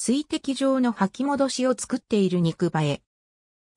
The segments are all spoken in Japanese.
水滴状の吐き戻しを作っている肉バエ。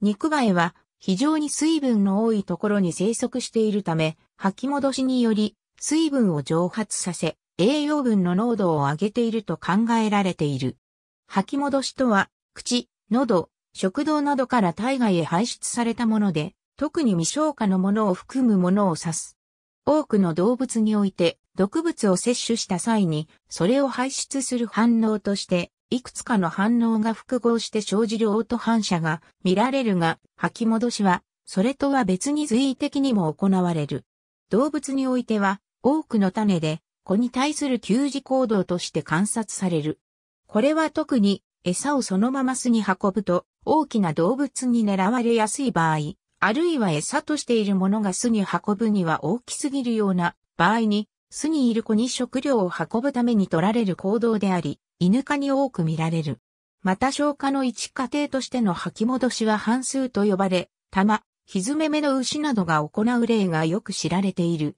肉バエは非常に水分の多いところに生息しているため、吐き戻しにより水分を蒸発させ、栄養分の濃度を上げていると考えられている。吐き戻しとは、口、喉、食道などから体外へ排出されたもので、特に未消化のものを含むものを指す。多くの動物において、毒物を摂取した際に、それを排出する反応として、いくつかの反応が複合して生じるオート反射が見られるが、吐き戻しは、それとは別に随意的にも行われる。動物においては、多くの種で、子に対する給仕行動として観察される。これは特に餌をそのまま巣に運ぶと大きな動物に狙われやすい場合、あるいは餌としているものが巣に運ぶには大きすぎるような場合に、巣にいる子に食料を運ぶために取られる行動であり、犬科に多く見られる。また消化の一過程としての吐き戻しは半数と呼ばれ、玉、ひずめめの牛などが行う例がよく知られている。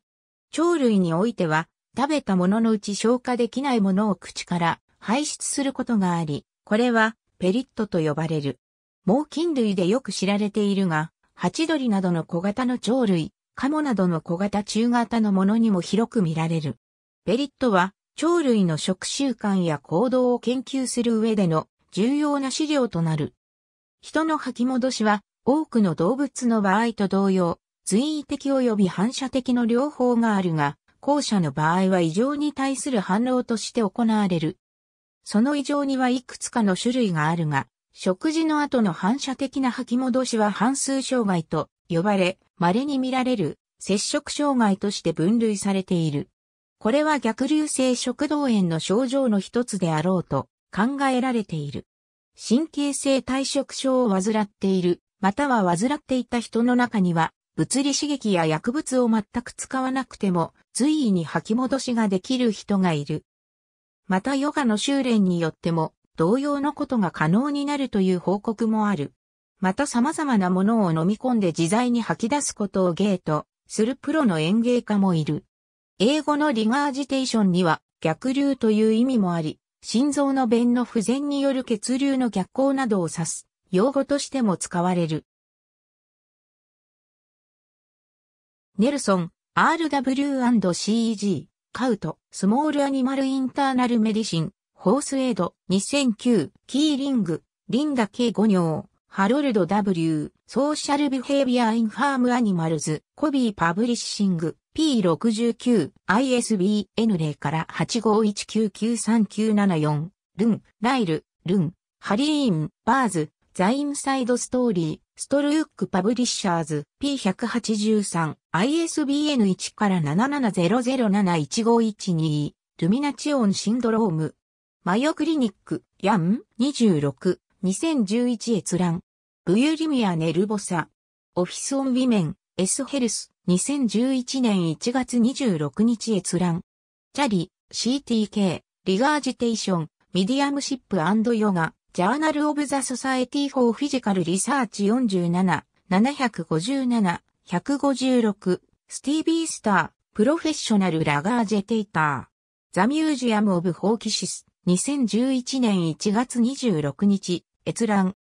鳥類においては、食べたもののうち消化できないものを口から排出することがあり、これはペリットと呼ばれる。猛禽類でよく知られているが、ハチドリなどの小型の鳥類、カモなどの小型中型のものにも広く見られる。ペリットは、鳥類の食習慣や行動を研究する上での重要な資料となる。人の吐き戻しは、多くの動物の場合と同様、随意的及び反射的の両方があるが、後者の場合は異常に対する反応として行われる。その異常にはいくつかの種類があるが、食事の後の反射的な吐き戻しは半数障害と呼ばれ、稀に見られる接触障害として分類されている。これは逆流性食道炎の症状の一つであろうと考えられている。神経性退食症を患っている、または患っていた人の中には、物理刺激や薬物を全く使わなくても、随意に吐き戻しができる人がいる。またヨガの修練によっても、同様のことが可能になるという報告もある。また様々なものを飲み込んで自在に吐き出すことを芸とするプロの演芸家もいる。英語のリガージテーションには逆流という意味もあり、心臓の弁の不全による血流の逆行などを指す用語としても使われる。ネルソン、RW&CEG、カウト、スモールアニマルインターナルメディシン、ホースエイド、2009、キーリング、リンダ K5 尿、ハロルド W、ソーシャルビヘイビアインファームアニマルズ、コビーパブリッシング、P69、ISBN 0から85199394、ルン、ライル、ルン、ハリーン、バーズ、ザインサイドストーリー、ストルーックパブリッシャーズ P183 ISBN 1から7700715122ルミナチオンシンドロームマヨクリニック、ヤン、26、2011閲覧。ブユリミア・ネルボサ。オフィス・オン・ウィメン、エス・ヘルス、2011年1月26日閲覧。チャリ、CTK、リガージテーション、ミディアムシップヨガ、ジャーナル・オブ・ザ・ソサエティ・フォー・フィジカル・リサーチ。47、757、156、スティービー・スター、プロフェッショナル・ラガージェテイター。ザ・ミュージアム・オブ・ホーキシス。2011年1月26日、閲覧。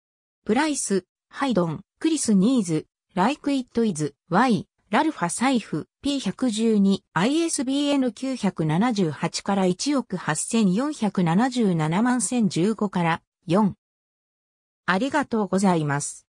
プライス、ハイドン、クリス・ニーズ、ライク・イット・イズ、Y、ラルファ・サイフ、P112、ISBN 978から1億8477万1015から4。ありがとうございます。